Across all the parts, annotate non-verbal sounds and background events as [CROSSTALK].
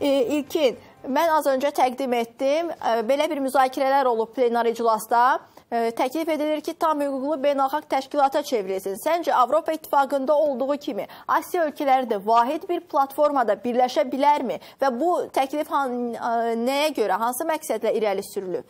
İlkin, mən az öncə təqdim etdim. Belə bir müzakirələr olub plenar iclasda. Təklif edilir ki, tam hüquqlu beynəlxalq təşkilata çevrilsin. Səncə Avropa İttifaqında olduğu kimi Asiya ölkələri də vahid bir platformada birləşə bilərmi və bu təklif nəyə görə, hansı məqsədlə irəli sürülüb?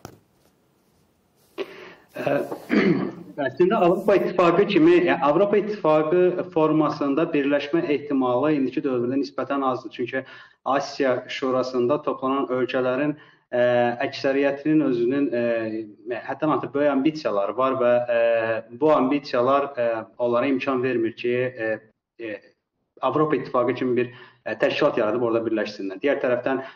[CLEARS THROAT] [CLEARS THROAT] Əslində Avropa İttifaqı kimi, yəni Avropa İttifaqı formasında birləşmə ehtimalı indiki dövrdə nisbətən azdır. Çünki Asiya Şurasında toplanan ölkələrin ə, əksəriyyətinin özünün ə, həddən artıq böyük ambisiyaları var və ə, bu ambisiyalar ə, onlara imkan vermir ki, ə, ə, Avropa İttifaqı kimi bir ə, təşkilat yaradıb orada birləşsinlər. Digər tərəfdən ə,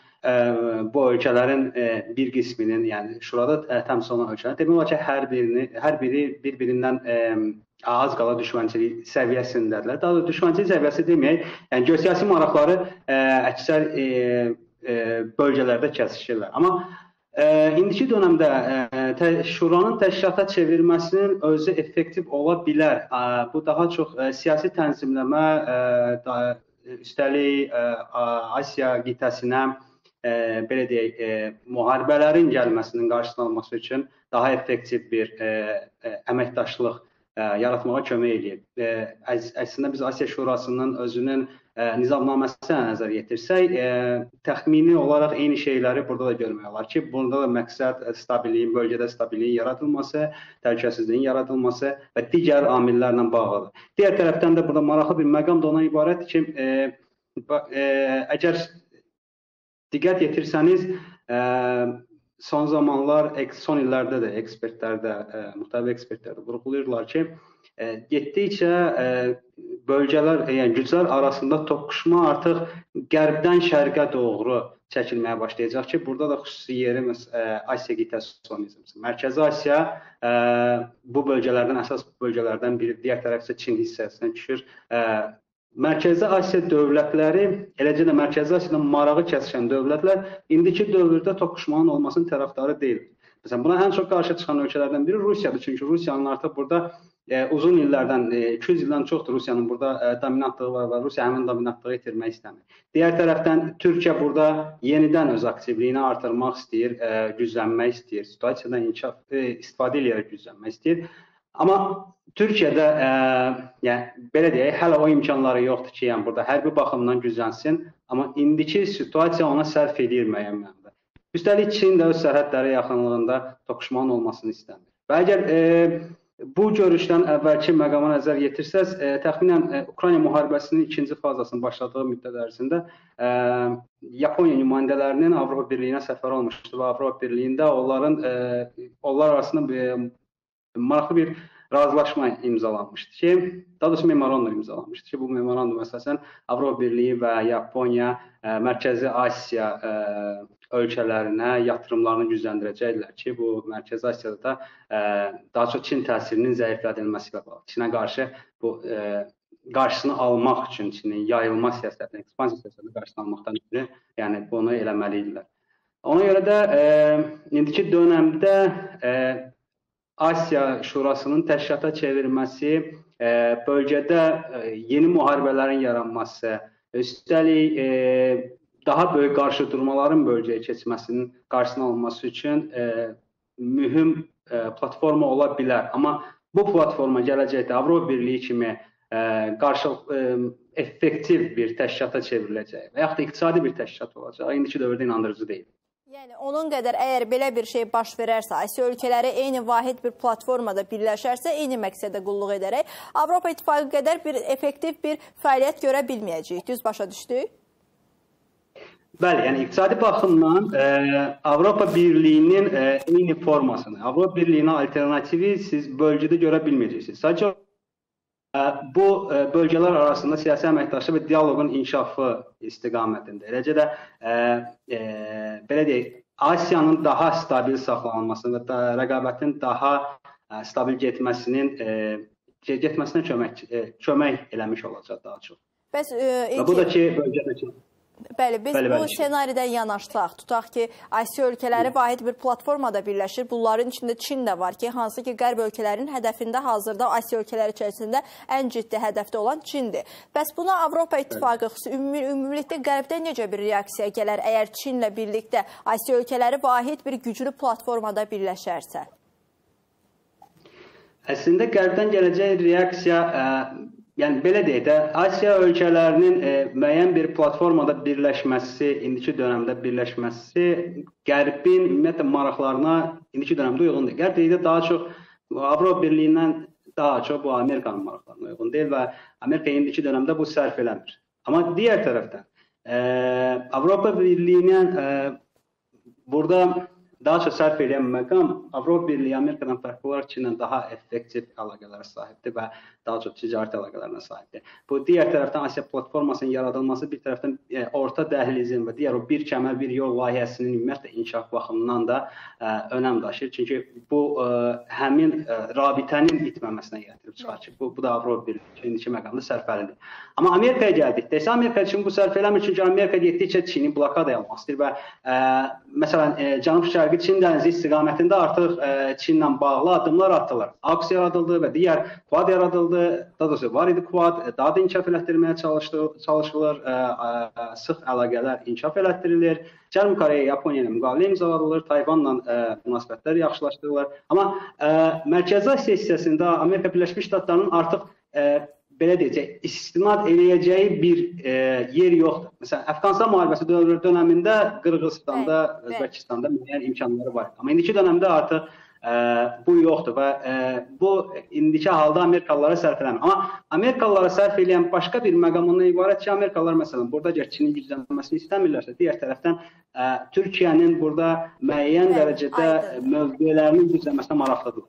bu ölkələrin ə, bir qisminin, yəni şurada ə, təmsil olunan ölkələrin demək olar ki, hər birini hər biri bir-birindən ə, az qala düşmənçilik səviyyəsindədirlər. Daha doğrusu düşmənçilik səviyyəsi deməyək, yəni geosiyasi maraqları əksər ə, ə, bölgələrdə kəsişirlər. Amma ə, indiki dövrdə tə, şuranın təşkilata çevirməsinin özü effektiv ola bilər. Bu daha çox siyasi tənzimləmə, da, üstəlik Asiya qitəsinə e, belə deyək, e, müharibələrin gəlməsinin qarşısını alması üçün daha effektiv bir e, e, əməkdaşlıq e, yaratmağa kömək eləyir. E, əs əslində biz Asiya Şurasının özünün e, nizamnaməsinə nəzər yetirsək, e, təxmini olaraq eyni şeyləri burada da görmək olar ki, burada da məqsəd stabilliyin, bölgədə stabilliyin yaradılması, təhlükəsizliyin yaradılması və digər amillərlə bağlıdır. Digər tərəfdən də burada maraqlı bir məqam da ona ibarətdir ki, e, e, əgər Diqqət yetirsəniz, ə, son zamanlar, son illərdə də ekspertlər də, ə, müxtəlif ekspertlər də vurğulayırlar ki, ə, getdikcə bölgələr, yəni güclər arasında toqquşma artıq qərbdən şərqə doğru çəkilməyə başlayacaq ki, burada da xüsusi yerimiz ə, Asiya qitəsi sonizmsi. Mərkəzi Asiya ə, bu bölgələrdən əsas bölgələrdən biri, digər tərəf isə Çin hissəsinə düşür. Ə, Mərkəzi Asiya dövlətləri, eləcə də Mərkəzi Asiyada marağı kəsişən dövlətlər indiki dövrdə toqquşmanın olmasının tərəfdarı deyil. Məsələn, buna ən çox qarşı çıxan ölkələrdən biri Rusiyadır. Çünki Rusiyanın artıq burada e, uzun illərdən, e, 200 ildən çoxdur Rusiyanın burada e, dominantlığı var və Rusiya həmin dominantlığı itirmək istəmir. Digər tərəfdən Türkiyə burada yenidən öz aktivliyini artırmaq istəyir, e, güclənmək istəyir, situasiyadan inkişaf e, istifadə edərək güclənmək istəyir. Amma Türkiyədə ə, e, yəni belə deyək, hələ o imkanları yoxdur ki, yəni burada hərbi baxımdan güclənsin, amma indiki situasiya ona sərf edir müəyyən mənada. Üstəlik Çin də öz sərhədləri yaxınlığında toqquşmanın olmasını istəmir. Və əgər e, bu görüşdən əvvəlki məqama nəzər yetirsəz, e, təxminən e, Ukrayna müharibəsinin ikinci fazasının başladığı müddət ərzində e, Yaponiya nümayəndələrinin Avropa Birliyinə səfər olmuşdu və Avropa Birliyində onların e, onlar arasında bir maraqlı bir razılaşma imzalanmışdı ki, daha doğrusu memorandum imzalanmışdı ki, bu memorandum əsasən Avropa Birliyi və Yaponiya ə, Mərkəzi Asiya ə, ölkələrinə yatırımlarını gücləndirəcəklər ki, bu Mərkəzi Asiyada da ə, daha çox Çin təsirinin zəiflədilməsi ilə bağlı. Çinə qarşı bu ə, qarşısını almaq üçün Çinin yayılma siyasətini, ekspansiya siyasətini qarşısını almaqdan ötürü, yəni bunu eləməli idilər. Ona görə də ə, indiki dövrdə Asiya Şurasının təşkilata çevrilməsi, e, bölgədə e, yeni müharibələrin yaranması, üstəlik e, daha böyük qarşıdurmaların bölgəyə keçməsinin qarşısını alınması üçün mühüm platforma ola bilər. Amma bu platforma gələcəkdə Avropa Birliyi kimi qarşı effektiv bir təşkilata çevriləcək və yaxud da iqtisadi bir təşkilat olacaq. İndiki dövrdə inandırıcı deyil. Yəni onun qədər əgər belə bir şey baş verərsə, Asiya ölkələri eyni vahid bir platformada birləşərsə, eyni məqsədə qulluq edərək Avropa İttifaqı qədər bir effektiv bir fəaliyyət görə bilməyəcəyik. Düz başa düşdük? Bəli, yəni iqtisadi baxımdan e, Avropa Birliyinin e, eyni formasını, Avropa Birliyinə alternativi siz bölgədə görə bilməyəcəksiniz. Sadəcə bu bölgələr arasında siyasi əməkdaşlıq və dialoqun inkişafı istiqamətində. Eləcə də ə, ə, belə deyək, Asiyanın daha stabil saxlanılması və da rəqabətin daha ə, stabil getməsinin ə, getməsinə kömək ə, kömək eləmiş olacaq daha çox. Bəs ə, və bu da ki bölgədəki Bəli, biz Bəli, bu bəli. ssenaridən yanaşsaq, tutaq ki, Asiya ölkələri vahid bir platformada birləşir. Bunların içində Çin də var ki, hansı ki, qərb ölkələrinin hədəfində hazırda Asiya ölkələri içərisində ən ciddi hədəfdə olan Çindir. Bəs buna Avropa İttifaqı ümumi, ümumilikdə qərbdə necə bir reaksiya gələr əgər Çinlə birlikdə Asiya ölkələri vahid bir güclü platformada birləşərsə? Əslində qərbdən gələcək reaksiya, ə, yəni belə deyək də, Asiya ölkələrinin ə, müəyyən bir platformada birləşməsi, indiki dövrdə birləşməsi qərbin ümumiyyətlə maraqlarına indiki dövrdə uyğun deyil. Qərb deyək də daha çox Avropa Birliyindən daha çox bu Amerikanın maraqlarına uyğun deyil və Amerika indiki dövrdə bu sərf eləmir. Amma digər tərəfdən ə, Avropa Birliyinin ə, burada daha çox sərf edən məqam Avropa Birliyi Amerikadan fərqli olaraq Çinlə daha effektiv əlaqələrə sahibdir və daha çox ticarət əlaqələrinə sahibdir. Bu digər tərəfdən Asiya platformasının yaradılması bir tərəfdən e, orta dəhlizin və digər o bir kəmər bir yol layihəsinin ümumiyyətlə inkişaf baxımından da ə, önəm daşıyır. Çünki bu ə, həmin ə, rabitənin itməməsinə gətirib çıxar ki, bu bu da Avropa Birliyi indiki məqamda sərfəlidir. Amma Amerikaya gəldikdə isə Amerika üçün bu sərf eləmir çünki Amerika getdikcə Çini blokadaya almaq istəyir və ə, məsələn ə, Cənub-Şərqi Çin dənizi istiqamətində artıq ə, Çinlə bağlı addımlar atılır. AQS yaradıldı və digər Quad yaradıldı. Daha doğrusu var idi Quad, daha da inkişaf elətdirməyə çalışdı, çalışılır. Ə, ə, sıx əlaqələr inkişaf elətdirilir. Cənubi Koreya, Yaponiya ilə müqavilə imzaladılır, Tayvanla ə, münasibətlər yaxşılaşdırılır. Amma ə, Mərkəzi Asiya hissəsində Amerika Birləşmiş Ştatlarının artıq ə, belə deyəcək, istinad eləyəcəyi bir e, yer yoxdur. Məsələn, Əfqanistan müharibəsi dövr dövründə Qırğızstanda, Özbəkistanda müəyyən imkanları var. Amma indiki dövrdə artıq ə, bu yoxdur və ə, bu indiki halda Amerikalılara sərf eləmir. Amma Amerikalılara sərf edən başqa bir məqam ondan ibarət ki, Amerikalılar məsələn burada əgər Çinin güclənməsini istəmirlərsə, digər tərəfdən ə, Türkiyənin burada müəyyən Bəli, dərəcədə mövqelərinin güclənməsinə maraqlıdırlar.